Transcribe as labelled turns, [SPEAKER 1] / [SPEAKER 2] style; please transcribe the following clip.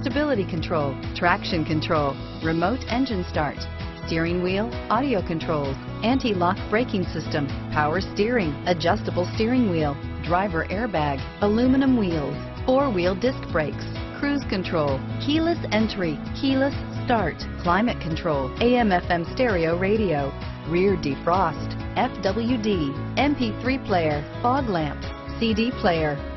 [SPEAKER 1] Stability control, traction control, remote engine start, steering wheel, audio controls, anti-lock braking system, power steering, adjustable steering wheel, driver airbag, aluminum wheels, four-wheel disc brakes, cruise control, keyless entry, keyless start, climate control, AM FM stereo radio, rear defrost, FWD, MP3 player, fog lamps, CD player.